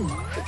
Ooh.